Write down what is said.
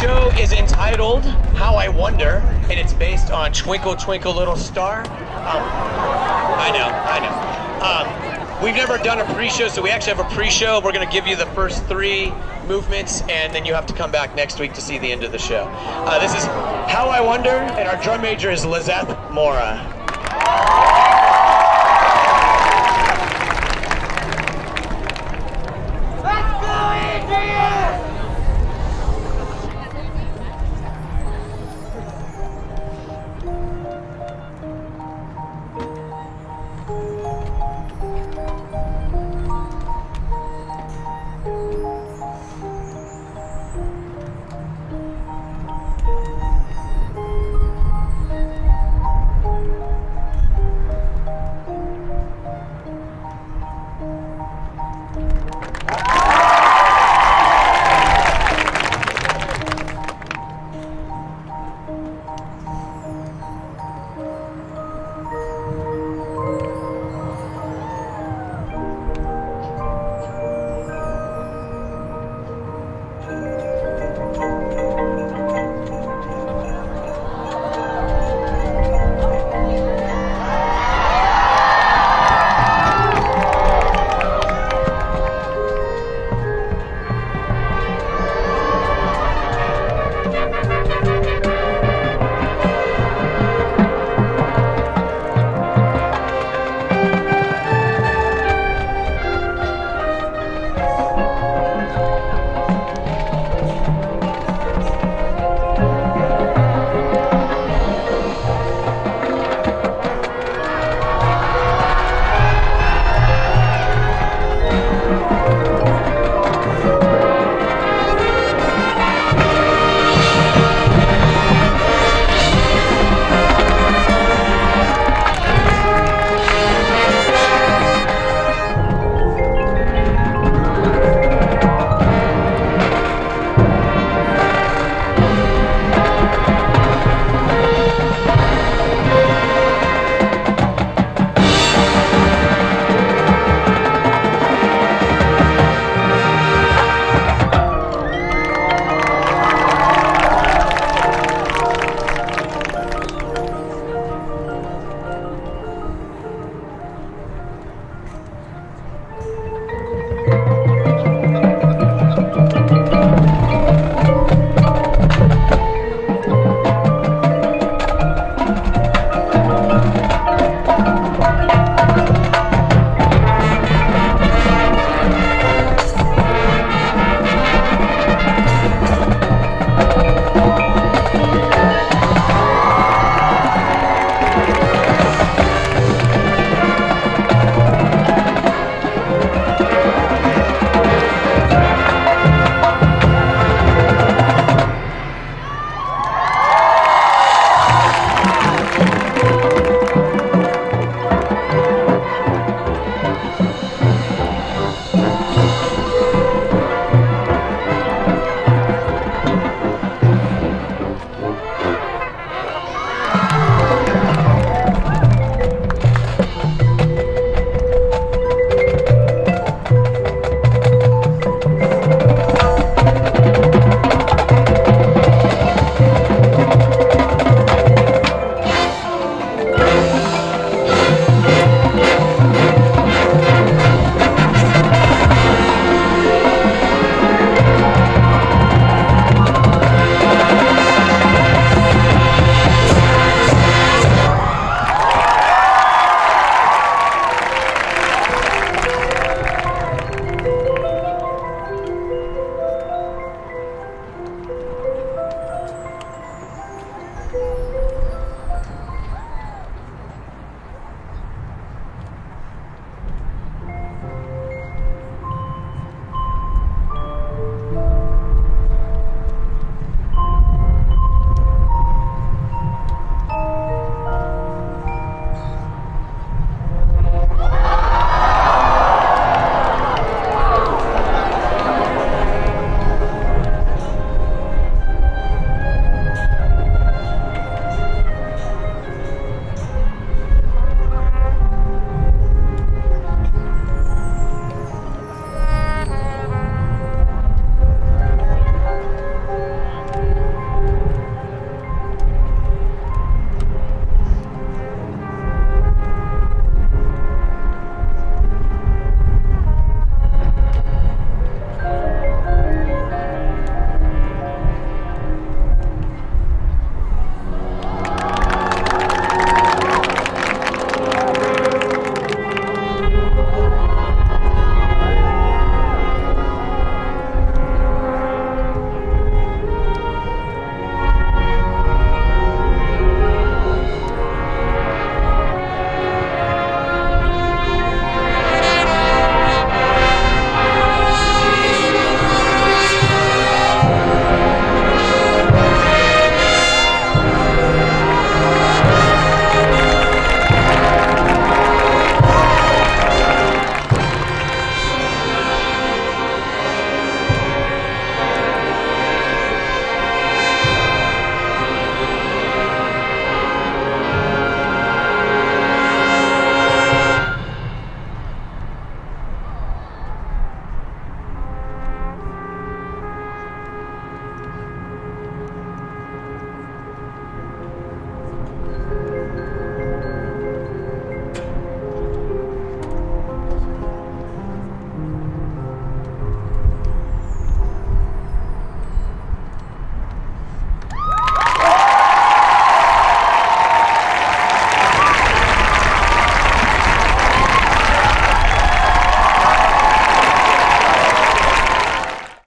show is entitled How I Wonder, and it's based on Twinkle Twinkle Little Star. Um, I know, I know. Um, we've never done a pre-show, so we actually have a pre-show. We're going to give you the first three movements, and then you have to come back next week to see the end of the show. Uh, this is How I Wonder, and our drum major is Lizeth Mora.